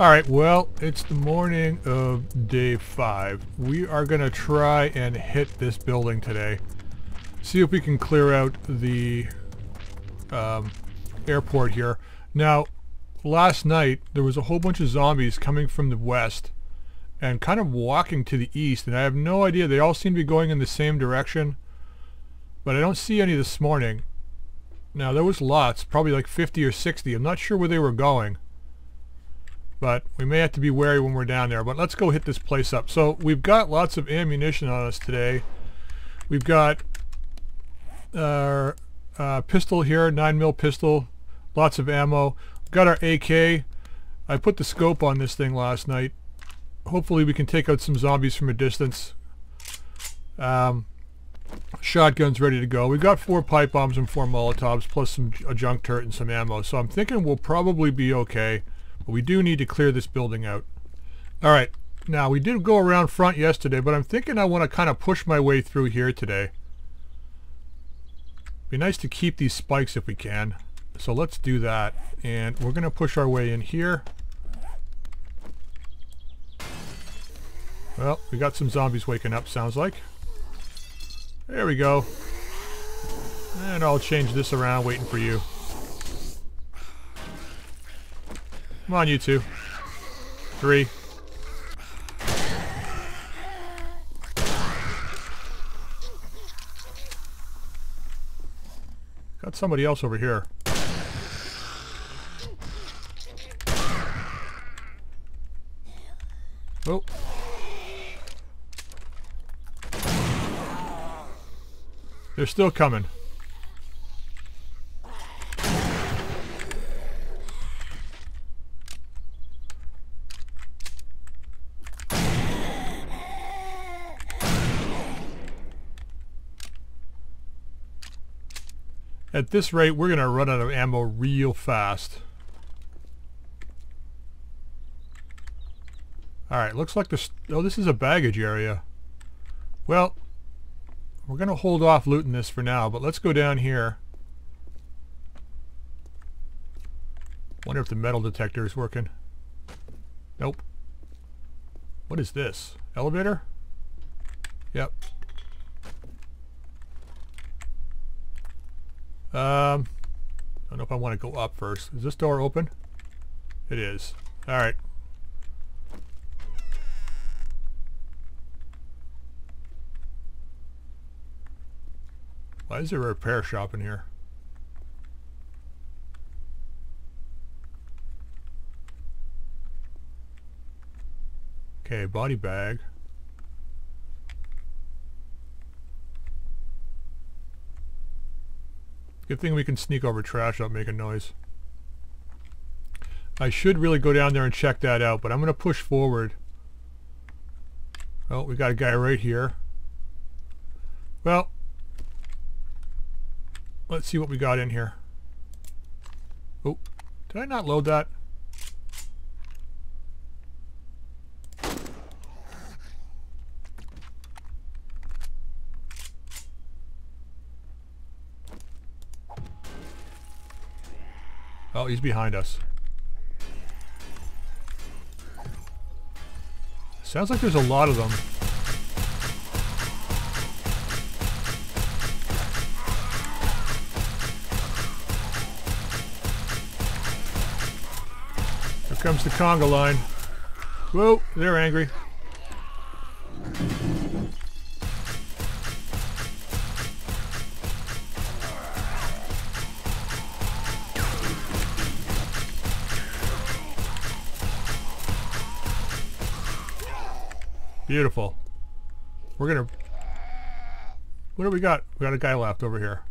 Alright, well, it's the morning of day five. We are going to try and hit this building today. See if we can clear out the um, airport here. Now, last night, there was a whole bunch of zombies coming from the west and kind of walking to the east, and I have no idea. They all seem to be going in the same direction, but I don't see any this morning. Now, there was lots, probably like 50 or 60. I'm not sure where they were going. But we may have to be wary when we're down there. But let's go hit this place up. So we've got lots of ammunition on us today. We've got our uh, pistol here, 9 mil pistol, lots of ammo. We've got our AK. I put the scope on this thing last night. Hopefully we can take out some zombies from a distance. Um, shotguns ready to go. We've got four pipe bombs and four Molotovs, plus some a junk turret and some ammo. So I'm thinking we'll probably be okay. But we do need to clear this building out. All right. Now, we did go around front yesterday, but I'm thinking I want to kind of push my way through here today. Be nice to keep these spikes if we can. So let's do that. And we're going to push our way in here. Well, we got some zombies waking up, sounds like. There we go. And I'll change this around, waiting for you. Come on, you two. Three. Got somebody else over here. Oh. They're still coming. At this rate, we're going to run out of ammo real fast. Alright, looks like this... Oh, this is a baggage area. Well, we're going to hold off looting this for now, but let's go down here. Wonder if the metal detector is working. Nope. What is this? Elevator? Yep. Um, I don't know if I want to go up first. Is this door open? It is. Alright. Why is there a repair shop in here? Okay, body bag. Good thing we can sneak over trash without making noise. I should really go down there and check that out, but I'm going to push forward. Oh, we got a guy right here. Well, let's see what we got in here. Oh, did I not load that? Oh, he's behind us. Sounds like there's a lot of them. Here comes the conga line. Whoa, they're angry. Beautiful. We're gonna... What do we got? We got a guy left over here.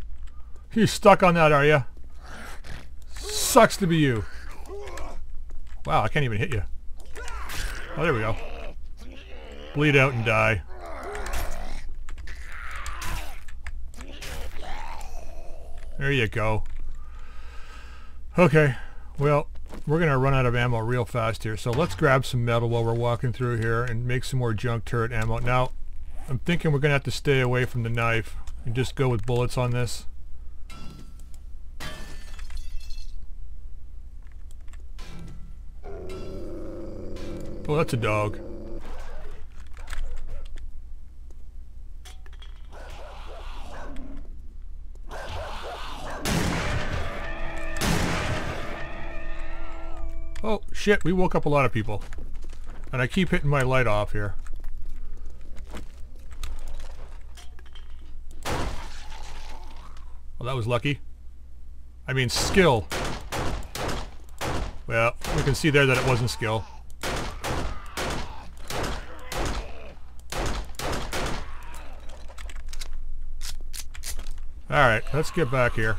You stuck on that, are you? Sucks to be you. Wow, I can't even hit you. Oh, there we go. Bleed out and die. There you go. Okay, well, we're going to run out of ammo real fast here. So let's grab some metal while we're walking through here and make some more junk turret ammo. Now, I'm thinking we're going to have to stay away from the knife and just go with bullets on this. Oh, that's a dog. Oh, shit, we woke up a lot of people. And I keep hitting my light off here. Well, that was lucky. I mean, skill. Well, we can see there that it wasn't skill. Alright, let's get back here.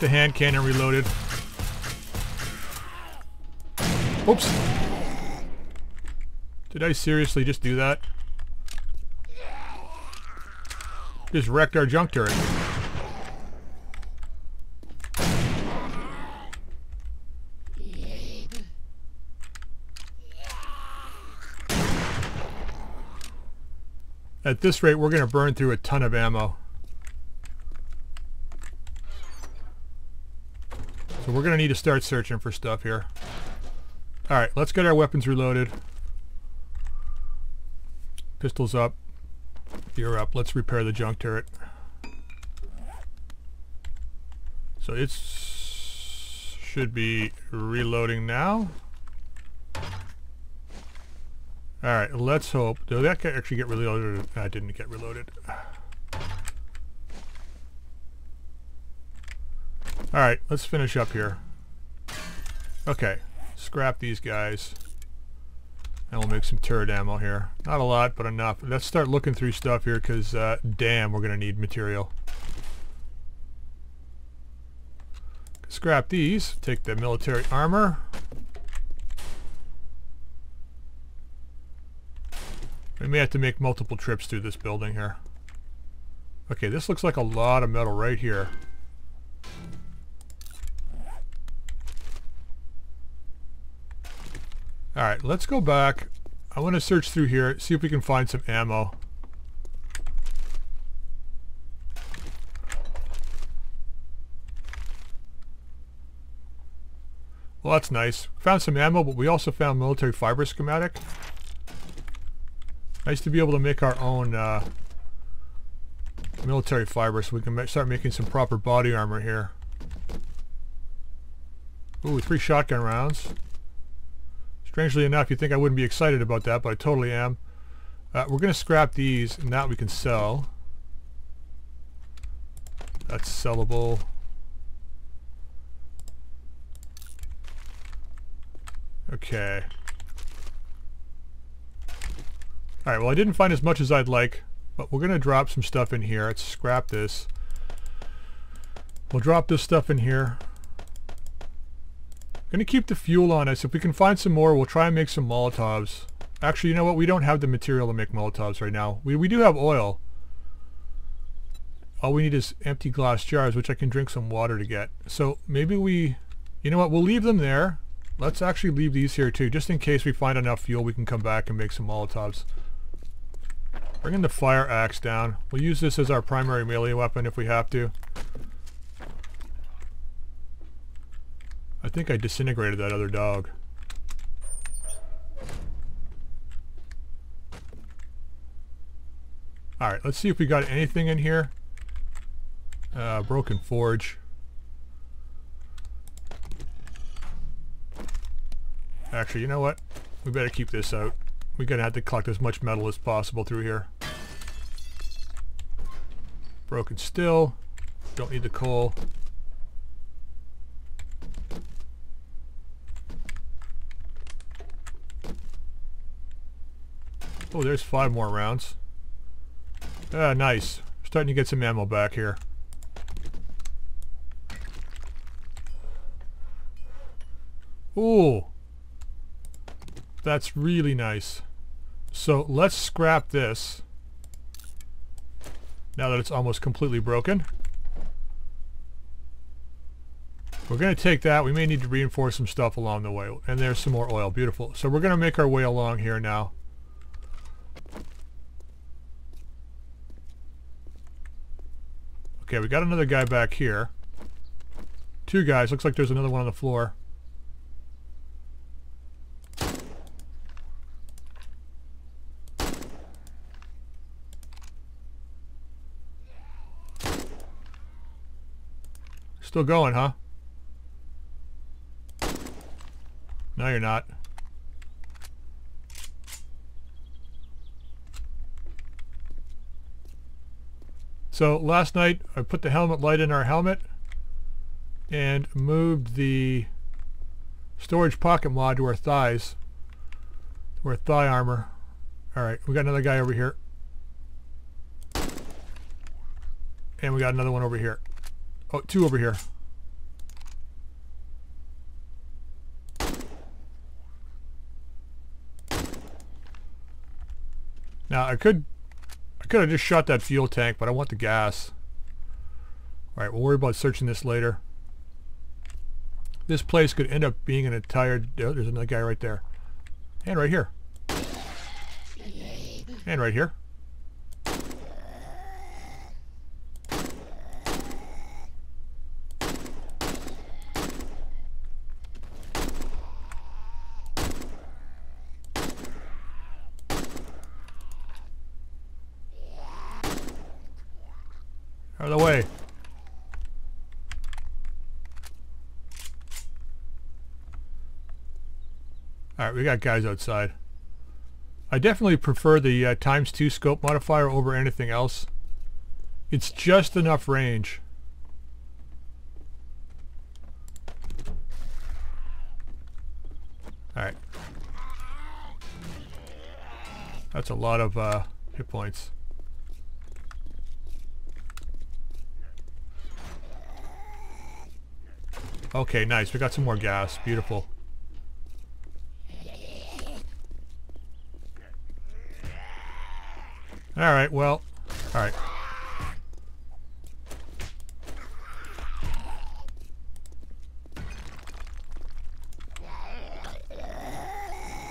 The hand cannon reloaded. Oops. Did I seriously just do that? Just wrecked our junk turret. At this rate, we're going to burn through a ton of ammo. So we're going to need to start searching for stuff here. Alright, let's get our weapons reloaded. Pistols up. You're up. Let's repair the junk turret. So it should be reloading now. Alright, let's hope. Did that actually get reloaded? I didn't get reloaded. Alright, let's finish up here. Okay, scrap these guys. And we'll make some turret ammo here. Not a lot, but enough. Let's start looking through stuff here, because, uh, damn, we're going to need material. Scrap these. Take the military armor. We may have to make multiple trips through this building here. Okay, this looks like a lot of metal right here. Alright, let's go back. I want to search through here, see if we can find some ammo. Well, that's nice. Found some ammo, but we also found military fiber schematic. Nice to be able to make our own uh, military fiber so we can start making some proper body armor here. Ooh, three shotgun rounds. Strangely enough, you'd think I wouldn't be excited about that, but I totally am. Uh, we're going to scrap these, and that we can sell. That's sellable. Okay. Alright, well I didn't find as much as I'd like, but we're going to drop some stuff in here. Let's scrap this. We'll drop this stuff in here. Gonna keep the fuel on us. If we can find some more, we'll try and make some Molotovs. Actually, you know what? We don't have the material to make Molotovs right now. We, we do have oil. All we need is empty glass jars, which I can drink some water to get. So maybe we... You know what? We'll leave them there. Let's actually leave these here too, just in case we find enough fuel we can come back and make some Molotovs. Bringing the fire axe down. We'll use this as our primary melee weapon if we have to. I think I disintegrated that other dog. Alright, let's see if we got anything in here. Uh, broken forge. Actually, you know what? We better keep this out. We're gonna have to collect as much metal as possible through here. Broken still. Don't need the coal. Oh, there's five more rounds. Ah, nice. Starting to get some ammo back here. Ooh. That's really nice. So let's scrap this. Now that it's almost completely broken. We're going to take that. We may need to reinforce some stuff along the way. And there's some more oil. Beautiful. So we're going to make our way along here now. Okay, we got another guy back here. Two guys. Looks like there's another one on the floor. Still going, huh? No, you're not. So last night I put the helmet light in our helmet and moved the storage pocket mod to our thighs, to our thigh armor. Alright, we got another guy over here. And we got another one over here. Oh, two over here. Now I could could have just shot that fuel tank, but I want the gas. Alright, we'll worry about searching this later. This place could end up being an entire... Oh, there's another guy right there. And right here. And right here. Out of the way. Alright, we got guys outside. I definitely prefer the uh, times 2 scope modifier over anything else. It's just enough range. Alright. That's a lot of uh, hit points. Okay, nice. We got some more gas. Beautiful. Alright, well, alright.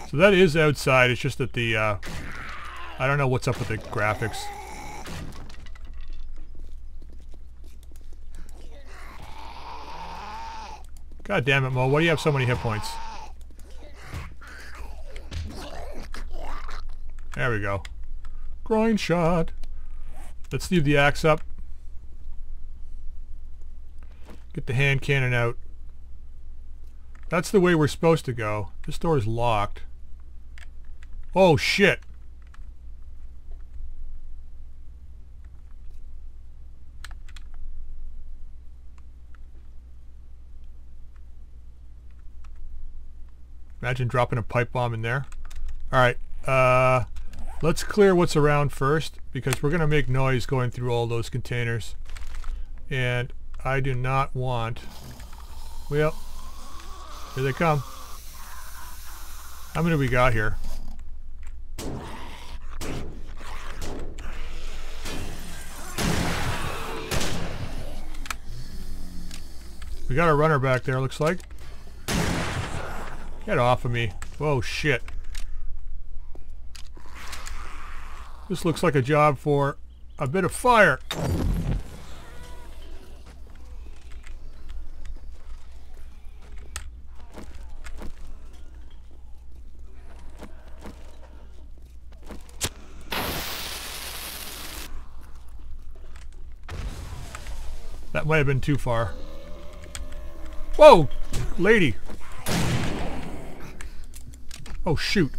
So that is outside, it's just that the, uh, I don't know what's up with the graphics. God damn it, Mo. Why do you have so many hit points? There we go. Grind shot. Let's leave the axe up. Get the hand cannon out. That's the way we're supposed to go. This door is locked. Oh, shit. Imagine dropping a pipe bomb in there. Alright, uh, let's clear what's around first because we're going to make noise going through all those containers. And I do not want... Well, here they come. How many we got here? We got a runner back there, looks like. Get off of me. Whoa, shit. This looks like a job for a bit of fire. That might have been too far. Whoa! Lady! Oh, shoot.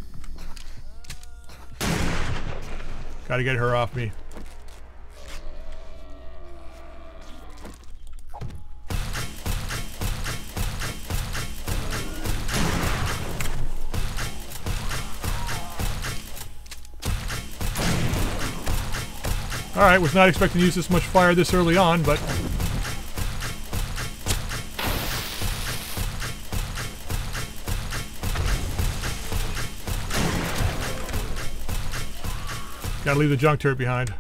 Gotta get her off me. Alright, was not expecting to use this much fire this early on, but Gotta leave the junk turret behind.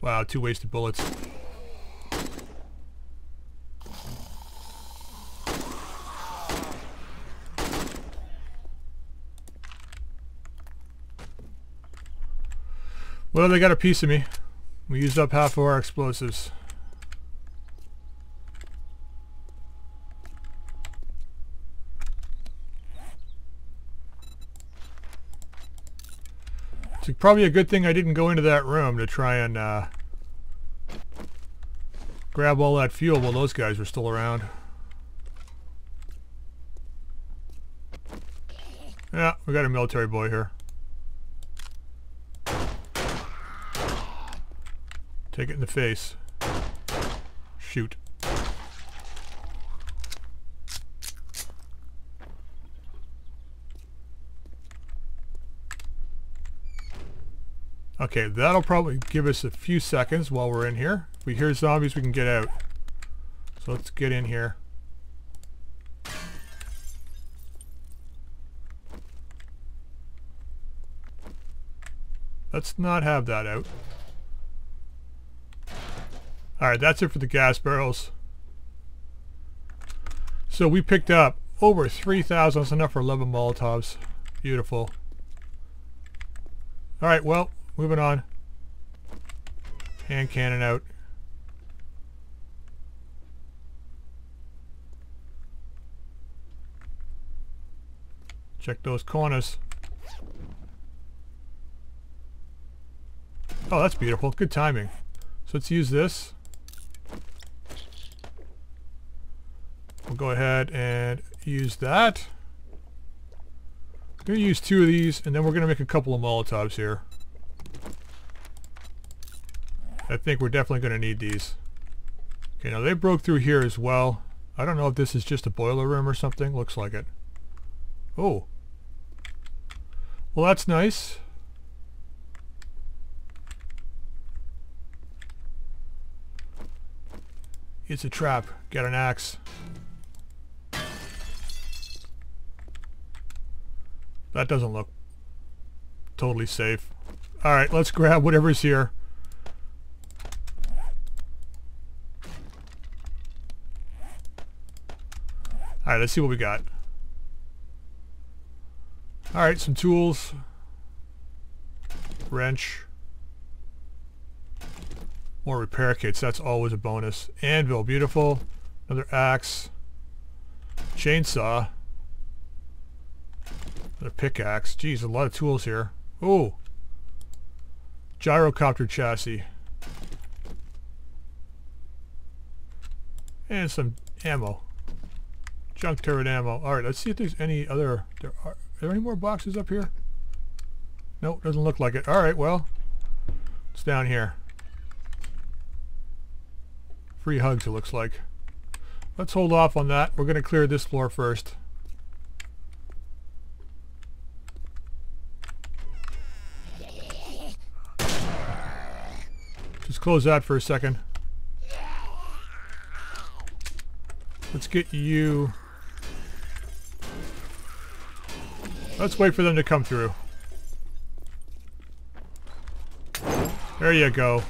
Wow, two wasted bullets. Well, they got a piece of me. We used up half of our explosives. It's probably a good thing I didn't go into that room to try and uh, grab all that fuel while those guys were still around. Yeah, we got a military boy here. Take it in the face. Shoot. Okay, that'll probably give us a few seconds while we're in here. If we hear zombies, we can get out. So let's get in here. Let's not have that out. Alright, that's it for the gas barrels. So we picked up over 3,000. That's enough for 11 Molotovs. Beautiful. Alright, well, Moving on. Hand cannon out. Check those corners. Oh, that's beautiful. Good timing. So let's use this. We'll go ahead and use that. I'm going to use two of these, and then we're going to make a couple of Molotovs here. I think we're definitely going to need these. Okay, now they broke through here as well. I don't know if this is just a boiler room or something. Looks like it. Oh. Well, that's nice. It's a trap. Get an axe. That doesn't look totally safe. Alright, let's grab whatever's here. Alright, let's see what we got. Alright, some tools. Wrench. More repair kits, that's always a bonus. Anvil, beautiful. Another axe. Chainsaw. Another pickaxe. Geez, a lot of tools here. Oh! Gyrocopter chassis. And some ammo. Junk turret ammo. Alright, let's see if there's any other... There are, are there any more boxes up here? Nope, doesn't look like it. Alright, well, it's down here. Free hugs, it looks like. Let's hold off on that. We're going to clear this floor first. Just close that for a second. Let's get you Let's wait for them to come through. There you go.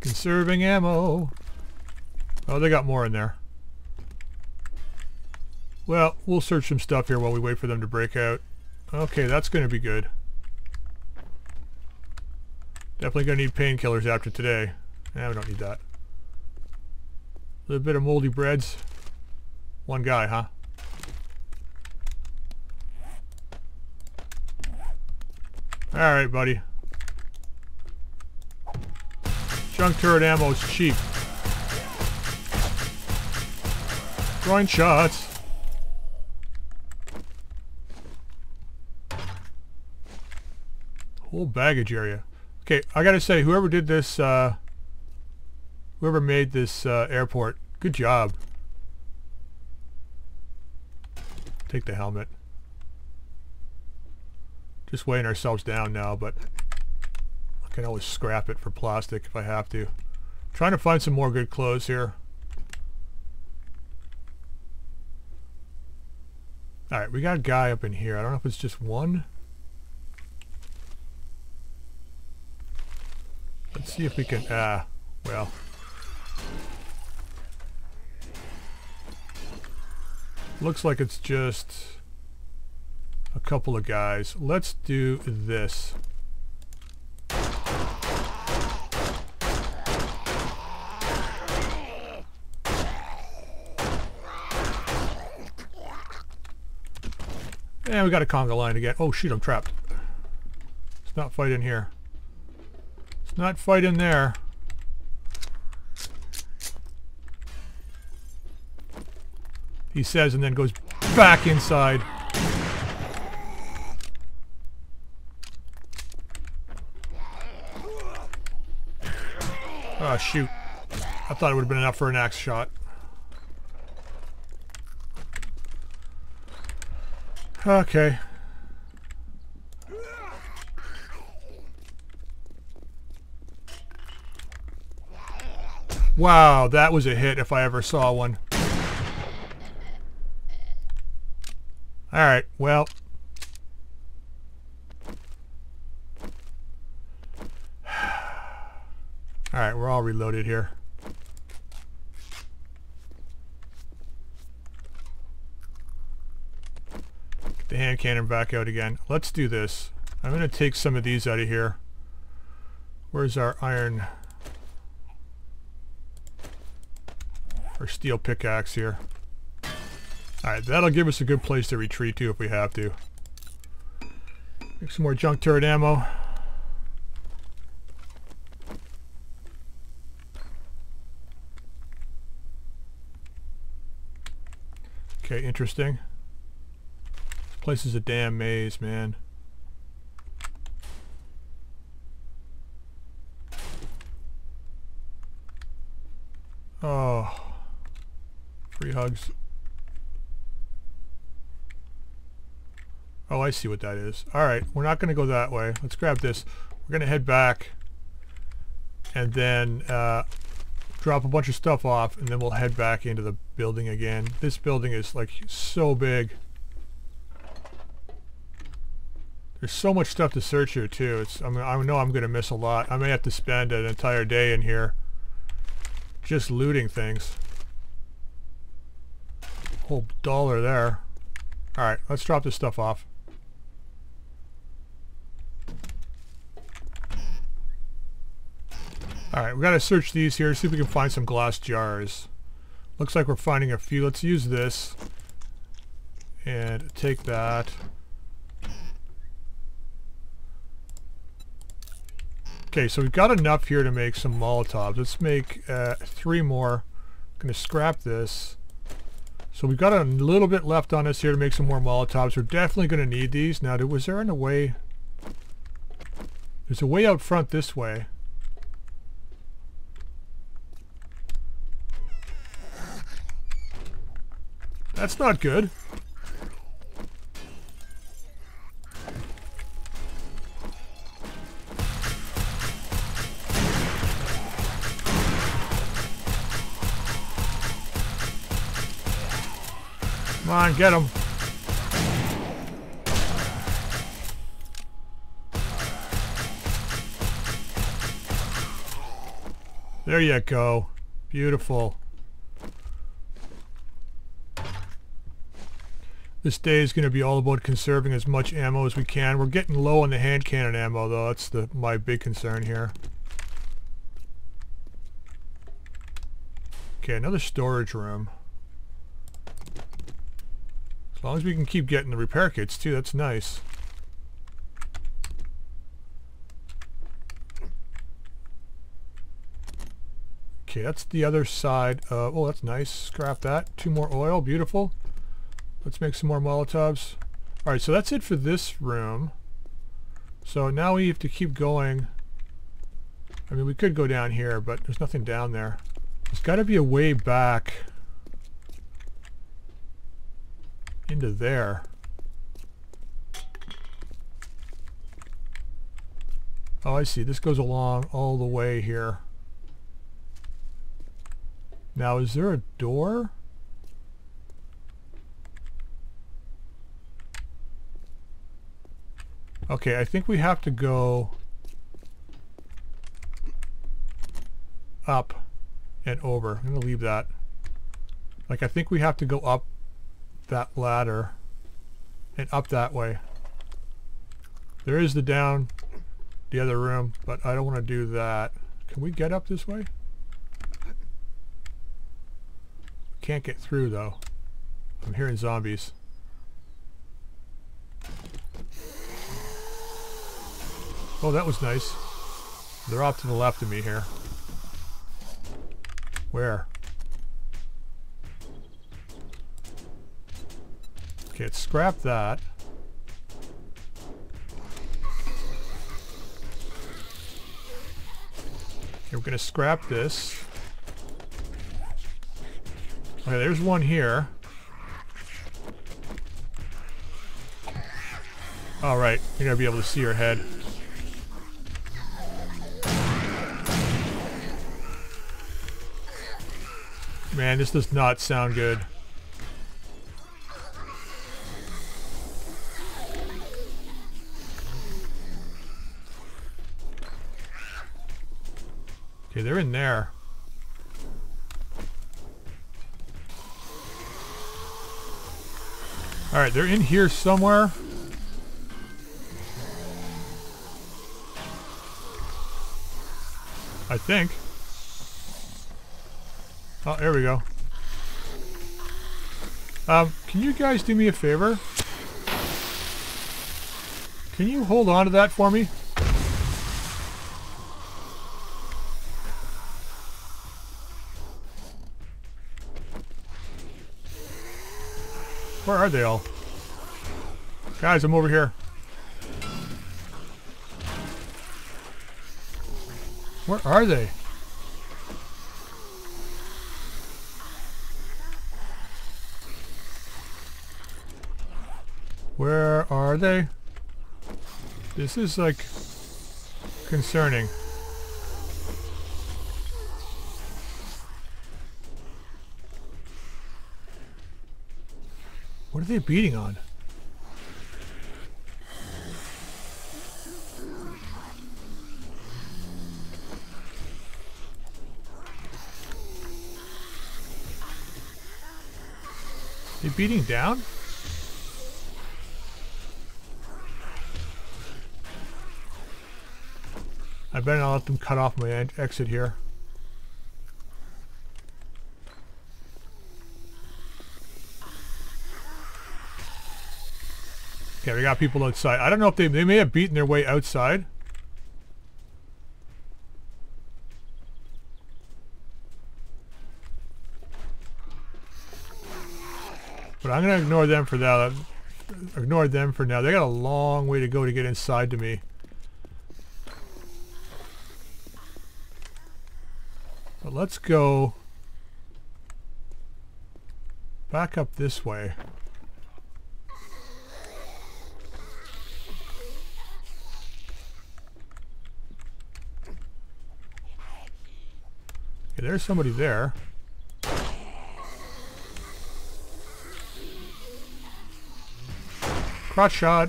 Conserving ammo. Oh, they got more in there. Well, we'll search some stuff here while we wait for them to break out. Okay, that's going to be good. Definitely gonna need painkillers after today. Yeah, we don't need that. A little bit of moldy breads. One guy, huh? Alright, buddy. Junk turret ammo is cheap. Groin shots. Whole baggage area. Okay, I gotta say, whoever did this, uh, whoever made this uh, airport, good job. Take the helmet. Just weighing ourselves down now, but I can always scrap it for plastic if I have to. Trying to find some more good clothes here. Alright, we got a guy up in here. I don't know if it's just one. Let's see if we can... Ah, well... Looks like it's just a couple of guys. Let's do this. And we got a conga line again. Oh shoot, I'm trapped. It's not fighting here. It's not fighting there. He says and then goes back inside. Oh shoot. I thought it would have been enough for an axe shot. Okay. Wow, that was a hit if I ever saw one. Alright, well. Alright, we're all reloaded here. Hand cannon back out again. Let's do this. I'm going to take some of these out of here. Where's our iron or steel pickaxe here? Alright, that'll give us a good place to retreat to if we have to. Make some more junk turret ammo. Okay, interesting. Place is a damn maze, man. Oh. Free hugs. Oh, I see what that is. Alright, we're not going to go that way. Let's grab this. We're going to head back and then uh, drop a bunch of stuff off and then we'll head back into the building again. This building is like so big. There's so much stuff to search here too. It's I, mean, I know I'm going to miss a lot. I may have to spend an entire day in here just looting things. Whole dollar there. Alright, let's drop this stuff off. Alright, we gotta search these here, see if we can find some glass jars. Looks like we're finding a few. Let's use this. And take that. Okay, so we've got enough here to make some Molotovs. Let's make uh, three more. I'm going to scrap this. So we've got a little bit left on us here to make some more Molotovs. We're definitely going to need these. Now, was there in a way... There's a way out front this way. That's not good. Come on, get him. There you go. Beautiful. This day is going to be all about conserving as much ammo as we can. We're getting low on the hand cannon ammo though. That's the my big concern here. Okay, another storage room. As long as we can keep getting the repair kits too, that's nice. Okay, that's the other side. Uh, oh, that's nice. Scrap that. Two more oil. Beautiful. Let's make some more Molotovs. Alright, so that's it for this room. So now we have to keep going. I mean, we could go down here, but there's nothing down there. There's got to be a way back. Into there. Oh, I see. This goes along all the way here. Now, is there a door? Okay, I think we have to go up and over. I'm going to leave that. Like, I think we have to go up that ladder and up that way. There is the down, the other room, but I don't want to do that. Can we get up this way? Can't get through, though. I'm hearing zombies. Oh, that was nice. They're off to the left of me here. Where? Okay, scrap that. Okay, we're to scrap this. Okay, there's one here. Alright, you're to be able to see her head. Man, this does not sound good. Okay, they're in there. Alright, they're in here somewhere. I think. Oh, there we go. Um, can you guys do me a favor? Can you hold on to that for me? Are they all? Guys, I'm over here. Where are they? Where are they? This is like concerning. What are they beating on? They beating down? I better not let them cut off my exit here. Okay, we got people outside. I don't know if they they may have beaten their way outside. But I'm gonna ignore them for that. Ignore them for now. They got a long way to go to get inside to me. But let's go back up this way. There's somebody there. Crotch shot.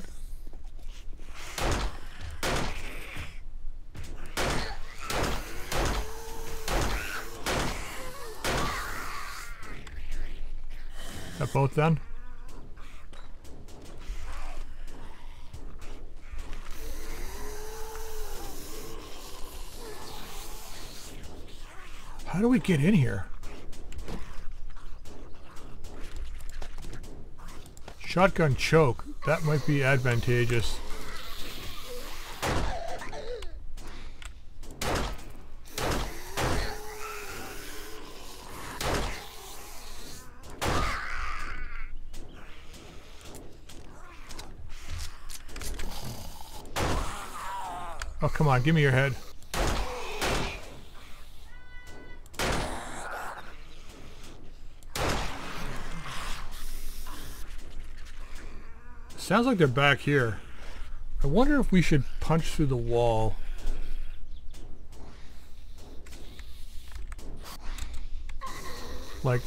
That both done? How do we get in here? Shotgun choke. That might be advantageous. Oh, come on, give me your head. Sounds like they're back here. I wonder if we should punch through the wall. Like,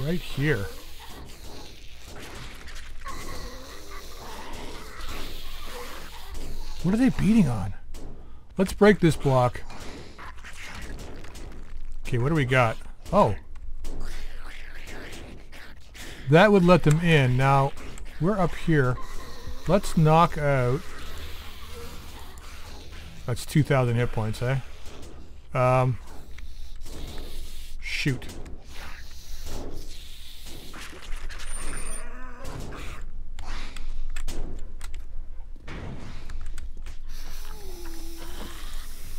right here. What are they beating on? Let's break this block. Okay, what do we got? Oh. That would let them in. Now, we're up here. Let's knock out... That's 2,000 hit points, eh? Um, shoot.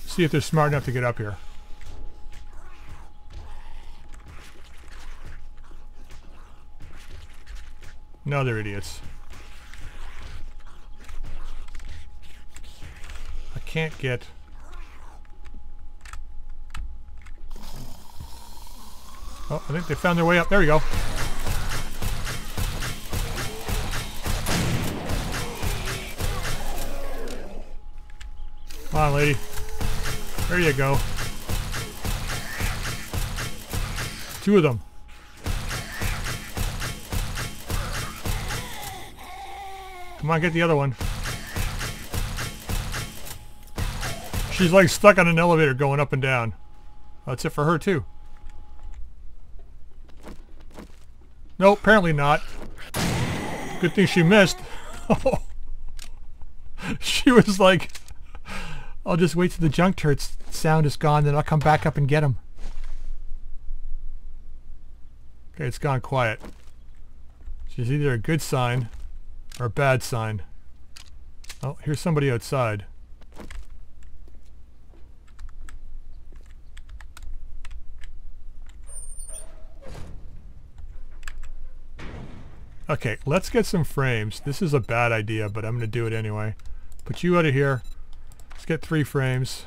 See if they're smart enough to get up here. No, they're idiots. I can't get... Oh, I think they found their way up. There we go. Come on, lady. There you go. Two of them. Come on, get the other one. She's like stuck on an elevator going up and down. That's it for her too. No, apparently not. Good thing she missed. she was like, I'll just wait till the junk turret's sound is gone, then I'll come back up and get him. Okay, it's gone quiet. She's either a good sign or bad sign. Oh, here's somebody outside. Okay, let's get some frames. This is a bad idea, but I'm going to do it anyway. Put you out of here. Let's get three frames.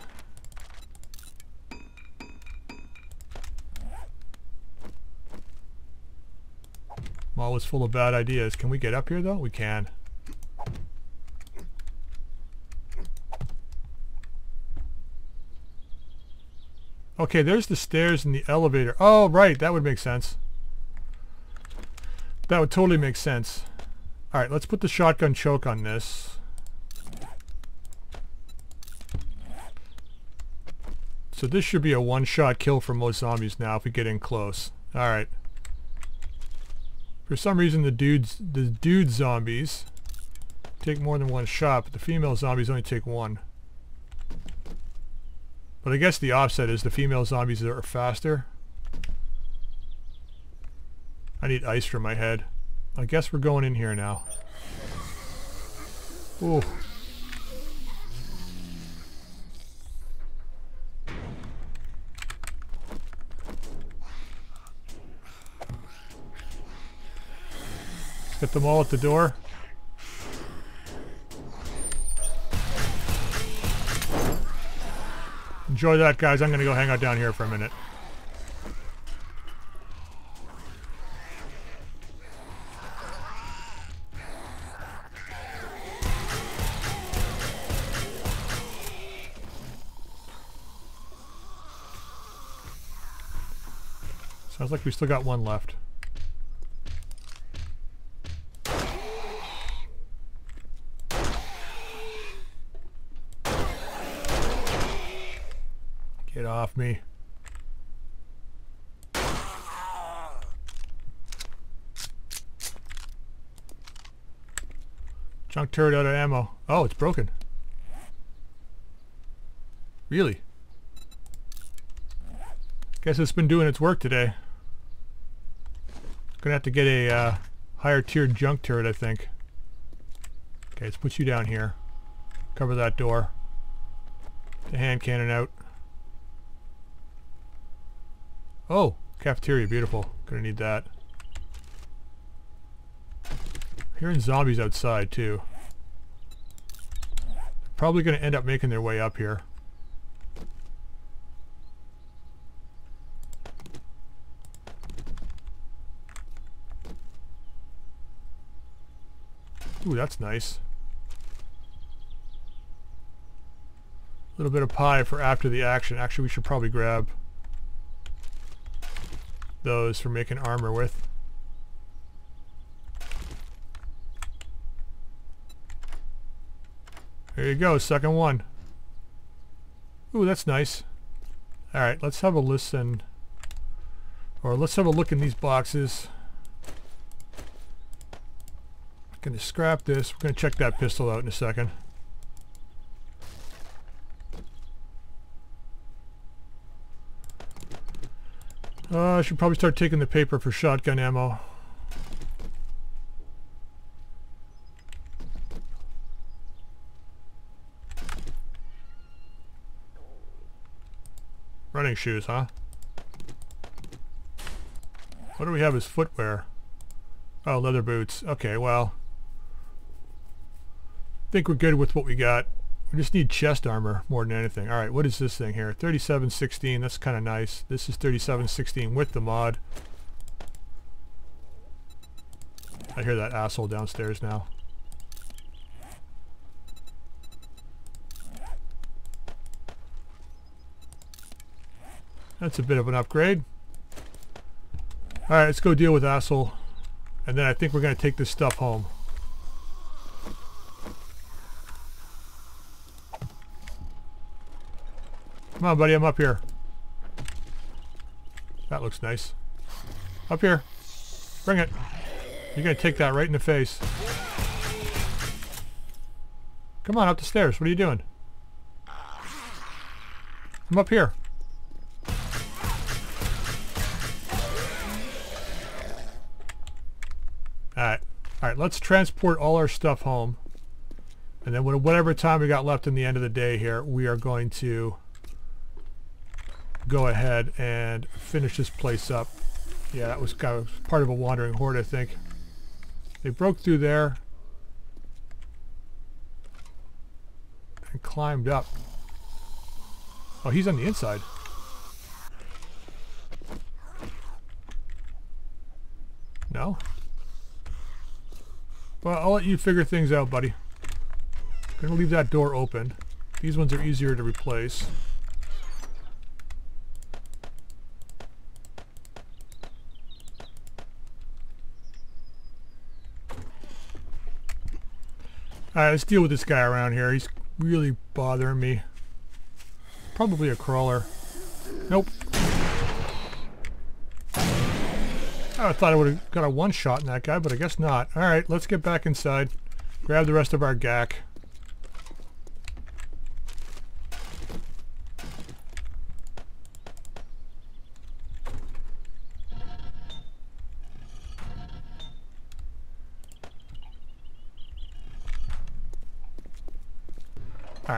I'm always full of bad ideas. Can we get up here though? We can. Okay, there's the stairs and the elevator. Oh, right, that would make sense. That would totally make sense. Alright, let's put the shotgun choke on this. So this should be a one-shot kill for most zombies now if we get in close. Alright. For some reason the dudes, the dude zombies take more than one shot, but the female zombies only take one. But I guess the offset is the female zombies are faster. I need ice for my head. I guess we're going in here now. Ooh. Get them all at the door. Enjoy that, guys. I'm going to go hang out down here for a minute. Sounds like we still got one left. Get off me. Junk turret out of ammo. Oh, it's broken. Really? Guess it's been doing its work today. Gonna have to get a uh, higher tiered junk turret, I think. Okay, let's put you down here. Cover that door. The hand cannon out. Oh, cafeteria, beautiful. Gonna need that. Hearing zombies outside too. Probably gonna end up making their way up here. Ooh, that's nice. A little bit of pie for after the action. Actually, we should probably grab those for making armor with. There you go, second one. Ooh, that's nice. Alright, let's have a listen. Or let's have a look in these boxes. I'm Gonna scrap this. We're gonna check that pistol out in a second. Uh, I should probably start taking the paper for shotgun ammo. Running shoes, huh? What do we have as footwear? Oh, leather boots. Okay, well. I think we're good with what we got. We just need chest armor more than anything. Alright, what is this thing here? 3716, that's kind of nice. This is 3716 with the mod. I hear that asshole downstairs now. That's a bit of an upgrade. Alright, let's go deal with asshole. And then I think we're going to take this stuff home. Come on, buddy, I'm up here. That looks nice. Up here. Bring it. You're going to take that right in the face. Come on, up the stairs. What are you doing? I'm up here. Alright. Alright, let's transport all our stuff home. And then whatever time we got left in the end of the day here, we are going to go ahead and finish this place up. Yeah, that was kind of part of a wandering horde, I think. They broke through there and climbed up. Oh, he's on the inside. No? Well, I'll let you figure things out, buddy. Gonna leave that door open. These ones are easier to replace. Alright, let's deal with this guy around here. He's really bothering me. Probably a crawler. Nope. I thought I would have got a one-shot in that guy, but I guess not. Alright, let's get back inside. Grab the rest of our GAC.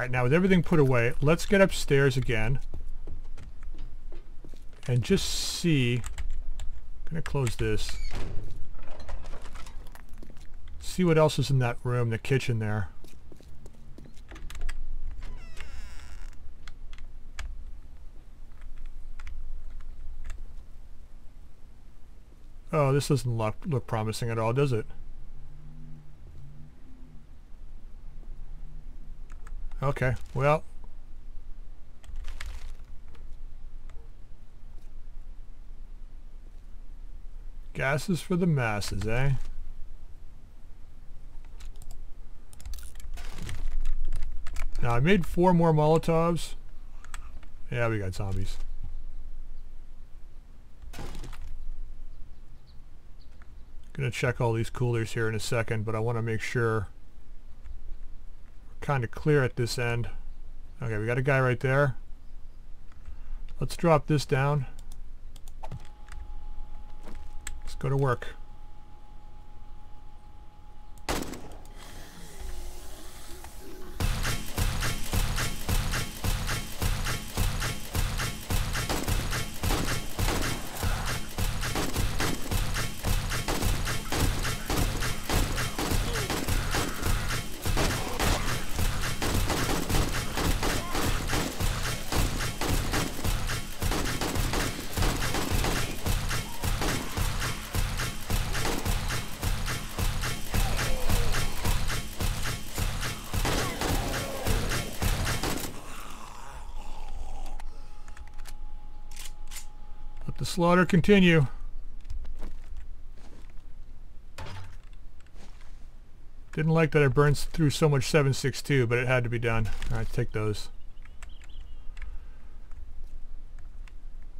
Alright, now with everything put away, let's get upstairs again. And just see... I'm to close this. See what else is in that room, the kitchen there. Oh, this doesn't look, look promising at all, does it? Okay, well. Gases for the masses, eh? Now I made four more Molotovs. Yeah, we got zombies. Gonna check all these coolers here in a second, but I want to make sure kind of clear at this end. Okay, we got a guy right there. Let's drop this down. Let's go to work. let her continue. Didn't like that I burned through so much 762, but it had to be done. Alright, take those.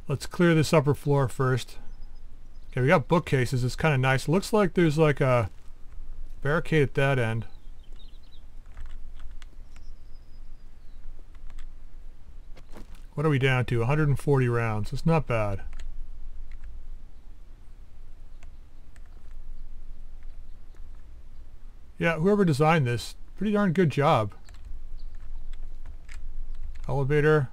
Let's clear this upper floor first. Okay, we got bookcases. It's kind of nice. Looks like there's like a barricade at that end. What are we down to? 140 rounds. It's not bad. Yeah, whoever designed this, pretty darn good job. Elevator.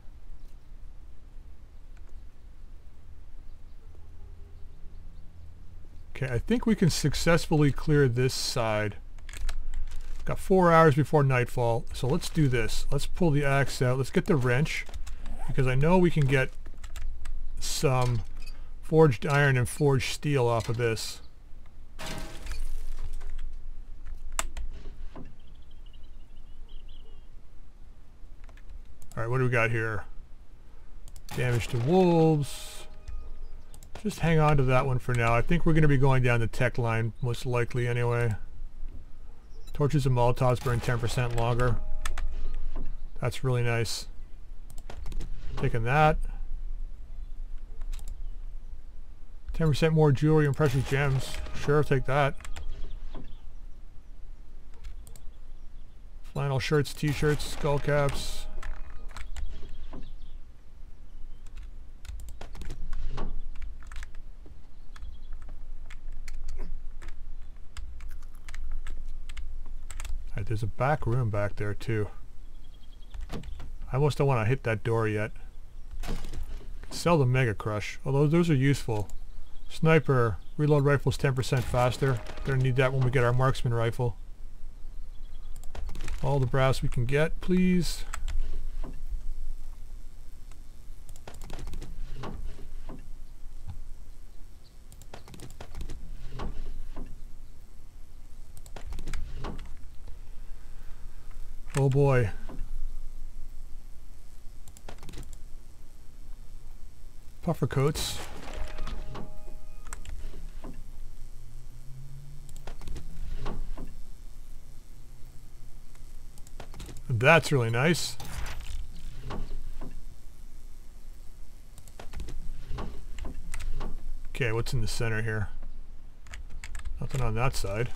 Okay, I think we can successfully clear this side. Got four hours before nightfall, so let's do this. Let's pull the axe out. Let's get the wrench, because I know we can get some forged iron and forged steel off of this. Alright, what do we got here? Damage to wolves. Just hang on to that one for now. I think we're going to be going down the tech line, most likely anyway. Torches and Molotovs burn 10% longer. That's really nice. Taking that. 10% more jewelry and precious gems. Sure, take that. Flannel shirts, t-shirts, skull caps. There's a back room back there too. I almost don't want to hit that door yet. Sell the Mega Crush, although those are useful. Sniper, reload rifle's 10% faster. Gonna need that when we get our marksman rifle. All the brass we can get, please. Oh boy. Puffer coats. That's really nice. Okay, what's in the center here? Nothing on that side.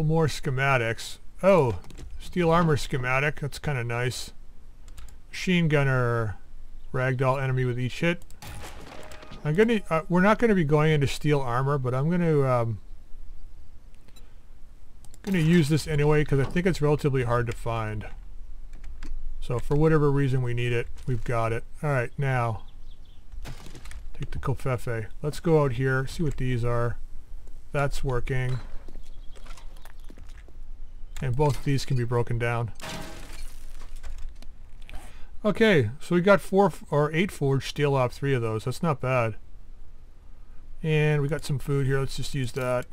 Couple more schematics. Oh, steel armor schematic. That's kind of nice. Machine gunner, ragdoll enemy with each hit. I'm gonna. Uh, we're not gonna be going into steel armor, but I'm gonna um, gonna use this anyway because I think it's relatively hard to find. So for whatever reason we need it, we've got it. All right, now take the Covfefe. Let's go out here, see what these are. That's working. And both of these can be broken down. Okay, so we got four or eight forged steel off three of those. That's not bad. And we got some food here. Let's just use that.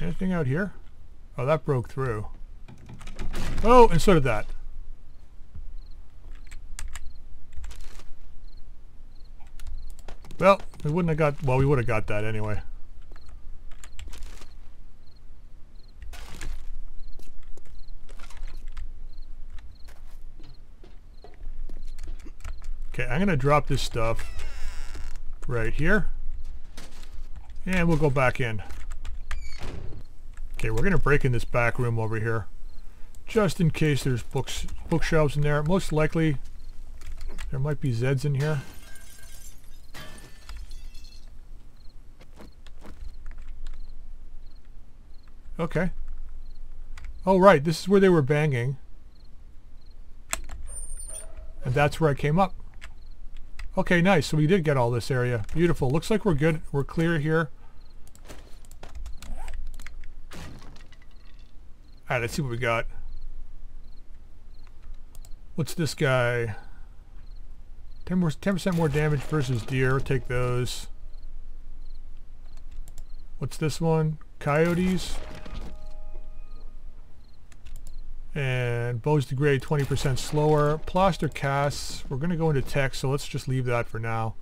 Anything out here? Oh, that broke through. Oh, and so did that. Well, we wouldn't have got, well, we would have got that anyway. Okay, I'm going to drop this stuff right here. And we'll go back in. Okay, we're going to break in this back room over here just in case there's books bookshelves in there. Most likely there might be Zeds in here. Okay. Oh right, this is where they were banging. And that's where I came up. Okay, nice. So we did get all this area. Beautiful. Looks like we're good. We're clear here. Alright, let's see what we got. What's this guy? 10% more damage versus deer. Take those. What's this one? Coyotes. And bows degrade 20% slower. Plaster casts. We're going to go into tech, so let's just leave that for now.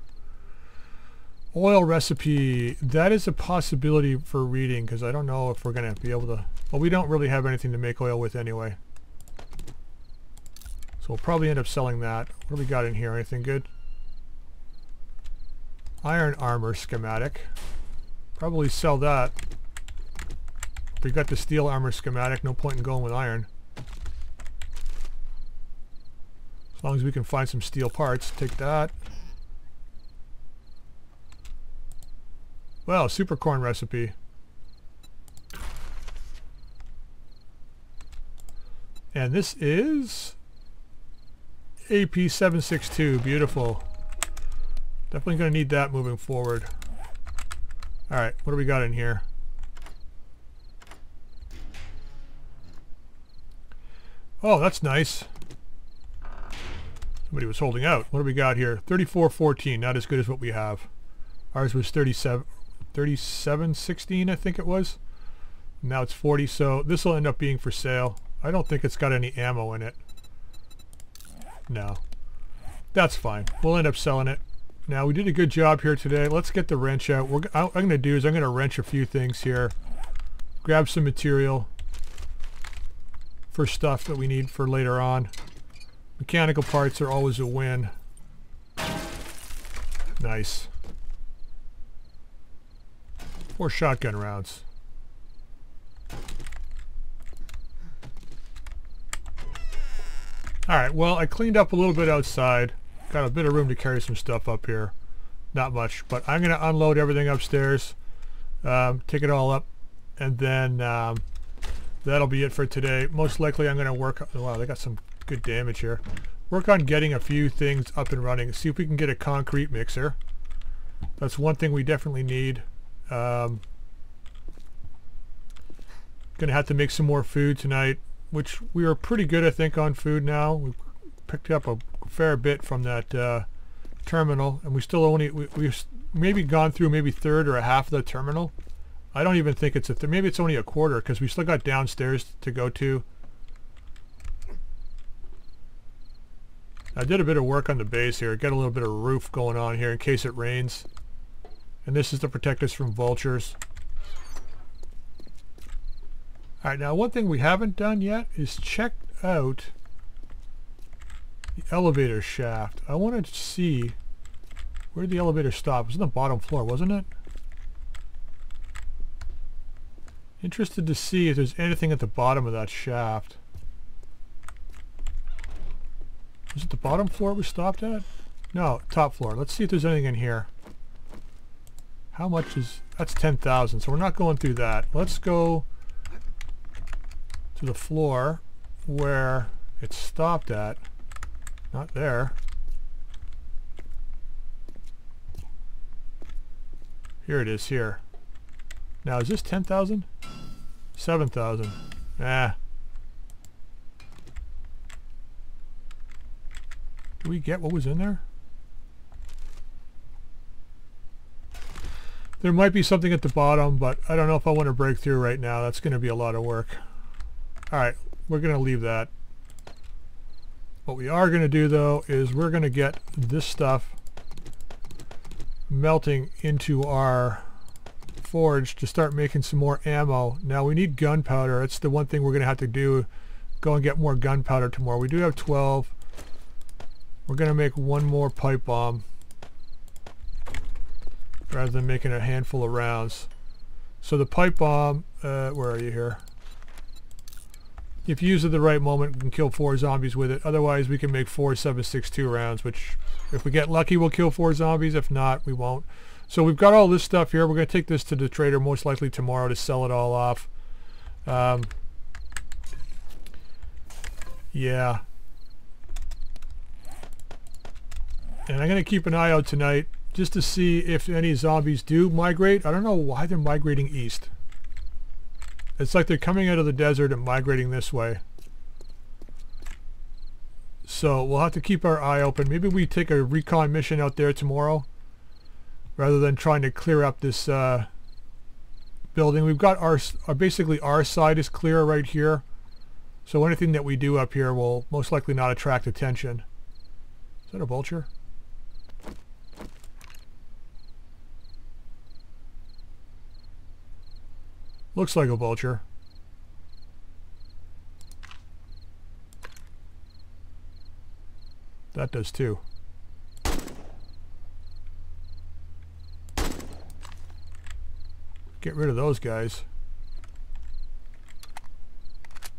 Oil recipe. That is a possibility for reading, because I don't know if we're going to be able to... Well, we don't really have anything to make oil with anyway. So we'll probably end up selling that. What do we got in here? Anything good? Iron armor schematic. Probably sell that. If we got the steel armor schematic, no point in going with iron. As long as we can find some steel parts, take that. Well, super corn recipe. And this is AP762. Beautiful. Definitely going to need that moving forward. Alright, what do we got in here? Oh, that's nice. Somebody was holding out. What do we got here? 3414, not as good as what we have. Ours was 37, 3716, I think it was. Now it's 40, so this will end up being for sale. I don't think it's got any ammo in it. No. That's fine. We'll end up selling it. Now we did a good job here today. Let's get the wrench out. What I'm going to do is I'm going to wrench a few things here. Grab some material for stuff that we need for later on. Mechanical parts are always a win. Nice. Four shotgun rounds. Alright, well I cleaned up a little bit outside. Got a bit of room to carry some stuff up here. Not much, but I'm going to unload everything upstairs. Um, take it all up. And then um, that'll be it for today. Most likely I'm going to work... Wow, they got some good damage here. Work on getting a few things up and running. See if we can get a concrete mixer. That's one thing we definitely need. Um, gonna have to make some more food tonight, which we are pretty good, I think, on food now. We picked up a fair bit from that uh, terminal, and we still only we, we've maybe gone through maybe third or a half of the terminal. I don't even think it's a maybe it's only a quarter because we still got downstairs to go to. I did a bit of work on the base here. Got a little bit of roof going on here in case it rains. And this is to protect us from vultures. Alright, now one thing we haven't done yet is check out the elevator shaft. I wanted to see where the elevator stop. It was on the bottom floor, wasn't it? Interested to see if there's anything at the bottom of that shaft. Was it the bottom floor we stopped at? No, top floor. Let's see if there's anything in here. How much is... That's 10,000, so we're not going through that. Let's go to the floor where it stopped at. Not there. Here it is, here. Now, is this 10,000? 7,000. Ah, Do we get what was in there? There might be something at the bottom, but I don't know if I want to break through right now. That's going to be a lot of work. Alright, we're going to leave that. What we are going to do, though, is we're going to get this stuff melting into our forge to start making some more ammo. Now, we need gunpowder. That's the one thing we're going to have to do. Go and get more gunpowder tomorrow. We do have 12. We're going to make one more pipe bomb rather than making a handful of rounds. So the pipe bomb, uh, where are you here? If you use it at the right moment, you can kill four zombies with it. Otherwise, we can make four 7.62 rounds, which if we get lucky, we'll kill four zombies. If not, we won't. So we've got all this stuff here. We're going to take this to the trader most likely tomorrow to sell it all off. Um, yeah, And I'm going to keep an eye out tonight just to see if any zombies do migrate. I don't know why they're migrating east. It's like they're coming out of the desert and migrating this way. So we'll have to keep our eye open. Maybe we take a recon mission out there tomorrow rather than trying to clear up this uh, building. We've got our, our, basically our side is clear right here. So anything that we do up here will most likely not attract attention. Is that a vulture? Looks like a vulture. That does too. Get rid of those guys.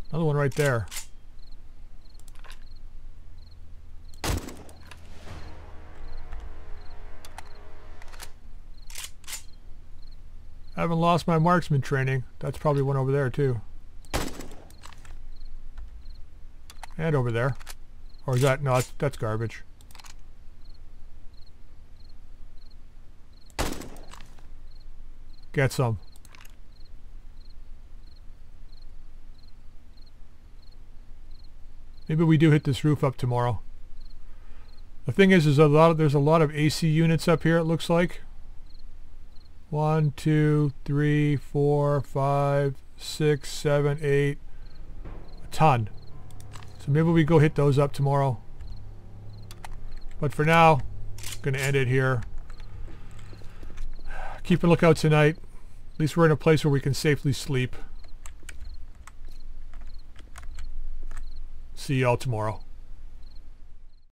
Another one right there. I haven't lost my marksman training. That's probably one over there too. And over there. Or is that, no, that's, that's garbage. Get some. Maybe we do hit this roof up tomorrow. The thing is, is a lot of, there's a lot of AC units up here, it looks like. One, two, three, four, five, six, seven, eight. A ton. So maybe we go hit those up tomorrow. But for now, I'm going to end it here. Keep a lookout tonight. At least we're in a place where we can safely sleep. See y'all tomorrow.